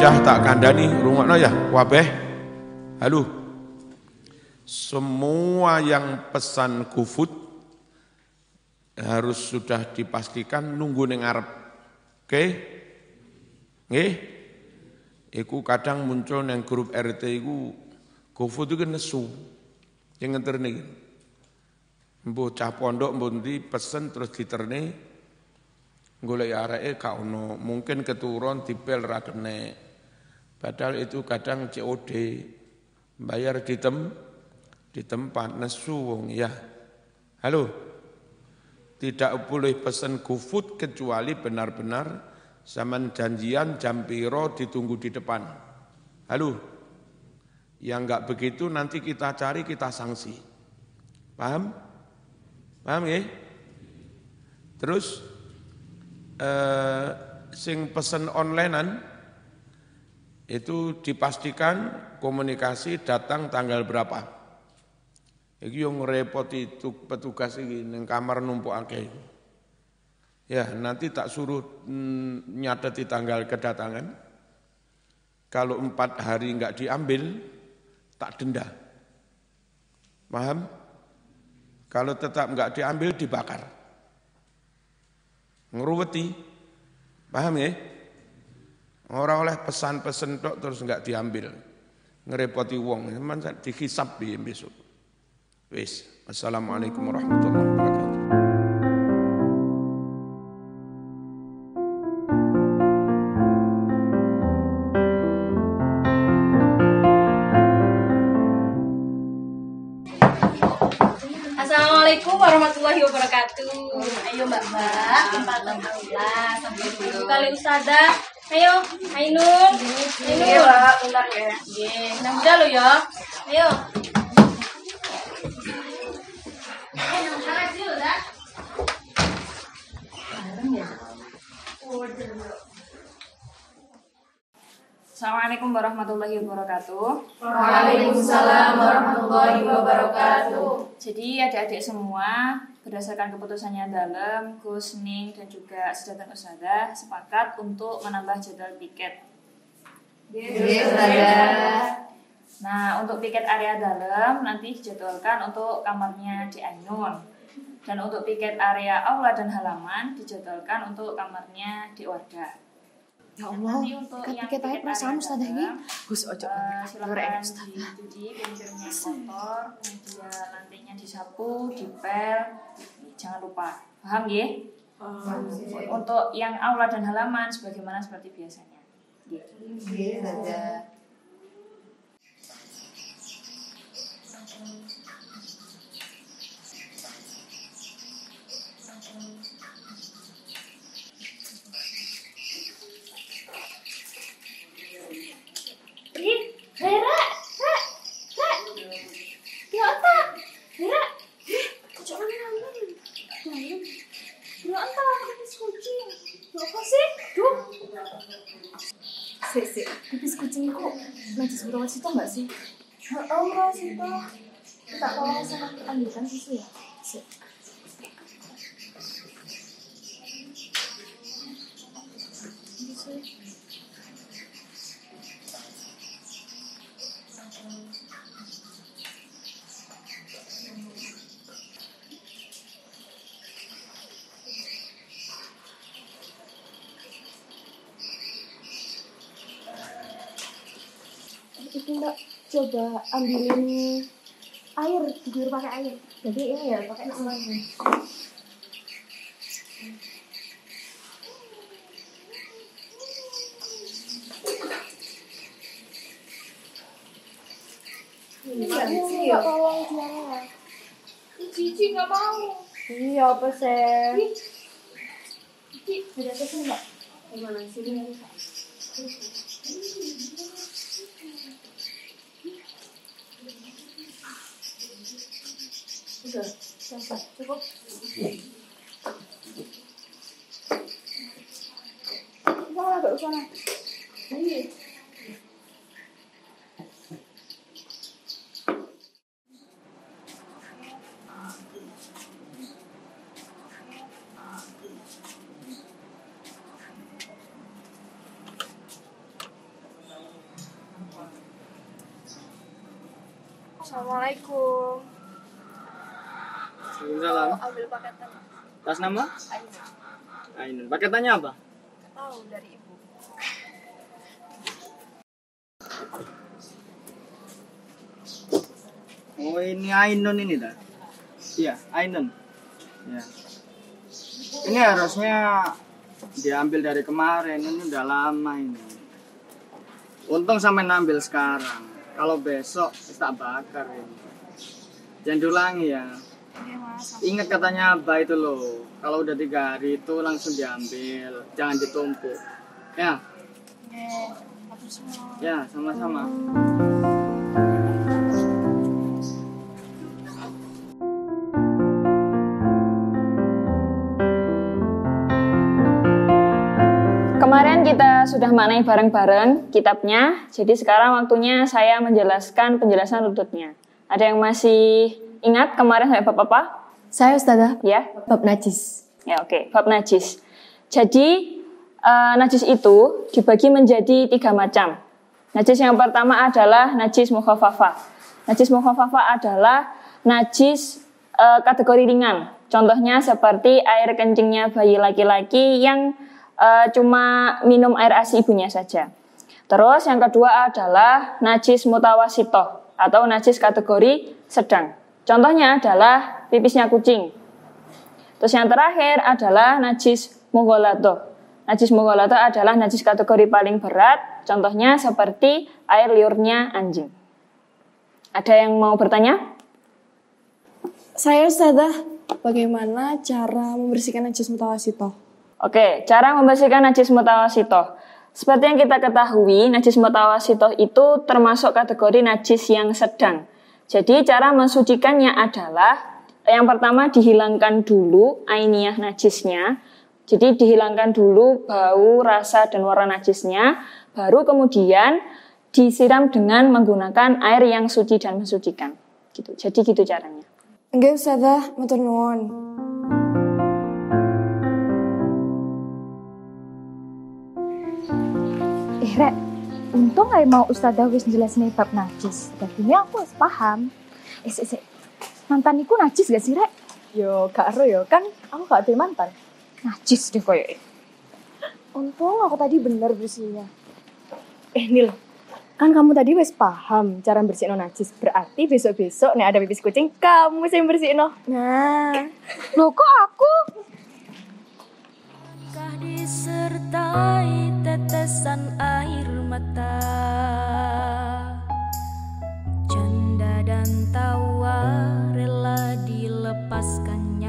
Bocah tak kandani rungokno ya wabeh. Halo. Semua yang pesan GoFood harus sudah dipastikan nunggu ning ngarep. Oke? Nggih? Iku kadang muncul nang grup RT iku GoFood itu nesu. Yang ngenterne iki. Mbok cah pondok mbok ndi pesen terus diterne golek areke gak ono, mungkin keturun dipel ra kene. Padahal itu kadang COD bayar di tem di tempat nesu wong ya. Halo. Tidak boleh pesen GoFood kecuali benar-benar zaman janjian jam piro ditunggu di depan. Halo. Yang enggak begitu nanti kita cari kita sanksi. Paham? Paham ya? Terus eh, sing pesen onlinean itu dipastikan komunikasi datang tanggal berapa. Iki yang repoti petugas ini neng kamar numpuk akeh. Ya, nanti tak suruh mm, nyateti tanggal kedatangan. Kalau empat hari enggak diambil, tak denda. Paham? Kalau tetap enggak diambil, dibakar. Ngeruweti. Paham ya? Orang oleh pesan-pesan tok terus enggak diambil. Ngerepoti wong, man dihisap bi besok. Wis. Assalamualaikum warahmatullahi wabarakatuh. Assalamualaikum warahmatullahi wabarakatuh. Ayo mbak mbak, empat alhamdulillah sampai dulu kali ustazah. Ayo, Ainun. Iya mbak, bentar ya. Iya, nah udah lo ya. Ayo. Assalamualaikum warahmatullahi wabarakatuh. Waalaikumsalam warahmatullahi wabarakatuh. Jadi adik-adik semua berdasarkan keputusannya dalam Gus Ning dan juga Sedatang Ustazah sepakat untuk menambah jadwal piket. Nah, untuk piket area dalam nanti dijadwalkan untuk kamarnya di Ainun. Dan untuk piket area aula dan halaman dijadwalkan untuk kamarnya di Wardah. Ya Allah, piket ae piket perasaan iki. dalam, Gus ojo Eh, silakan ustazah. dicuci pinggirnya kotor, kemudian lantainya disapu, dipel, jangan lupa. Paham ya? Untuk yang aula dan halaman sebagaimana seperti biasanya. Gitu. Ya apa? Hera. Kocok mana dalam? Ya apa? Habis kucing. Ya apa sih? Duh. Sik sik, pipis kucingku najis berawat situ enggak sih? Oh, enggak sih toh. Tak tahu sama ambilkan susu ya. Sik. Mbak coba ambilin air, tidur pakai air. Jadi ini ya pakai namanya. Iya, iya, tolong Tiara. Cici nggak mau. Iya, apa sih? Cici, ada apa sih mbak? Gimana sini? Sudah, Assalamualaikum. Waalaikumsalam. Ambil paketan. Tas nama? Ainun. Paketannya apa? Tahu dari ibu. Oh ini Ainun ini dah. Iya, Ainun. Ya. Ini harusnya diambil dari kemarin, ini udah lama ini. Untung sampai ngambil sekarang. Kalau besok tak bakar ini. Jangan diulangi ya. Ingat katanya Abah itu loh. Kalau udah tiga hari itu langsung diambil, jangan ditumpuk. Ya. Ya, sama-sama. Kemarin kita sudah maknai bareng-bareng kitabnya, jadi sekarang waktunya saya menjelaskan penjelasan rututnya. Ada yang masih ingat kemarin saya bab apa? Saya Ustazah, Ya, bab najis. ya oke, bab najis. Jadi eh, najis itu dibagi menjadi tiga macam. Najis yang pertama adalah najis mukhafafah. Najis mukhafafah adalah najis eh, kategori ringan. Contohnya seperti air kencingnya bayi laki-laki yang eh, cuma minum air ASI ibunya saja. Terus yang kedua adalah najis mutawasitoh atau najis kategori sedang. Contohnya adalah pipisnya kucing. Terus yang terakhir adalah najis mughalato. Najis mughalato adalah najis kategori paling berat. Contohnya seperti air liurnya anjing. Ada yang mau bertanya? Saya Ustazah, bagaimana cara membersihkan najis mutawasito? Oke, cara membersihkan najis mutawasito. Seperti yang kita ketahui, najis mutawasito itu termasuk kategori najis yang sedang. Jadi cara mensucikannya adalah yang pertama dihilangkan dulu ainiyah najisnya. Jadi dihilangkan dulu bau, rasa, dan warna najisnya. Baru kemudian disiram dengan menggunakan air yang suci dan mensucikan. Gitu. Jadi gitu caranya. Enggak Ustazah, matur nuwun. Eh, Rek, untung aja mau Ustazah wis jelasin bab najis. Jadinya aku wis paham. Eh, sik, sik. Mantan iku najis gak sih, Rek? Yo, gak ero yo, kan aku gak ada mantan. Najis deh koyo. Untung aku tadi bener bersihnya. Eh, Nil, kan kamu tadi wes paham cara bersihin najis. Berarti besok-besok nih ada pipis kucing, kamu yang bersihin Nah, Loh kok aku? Kah disertai tetesan air mata? Canda dan tawa rela dilepaskannya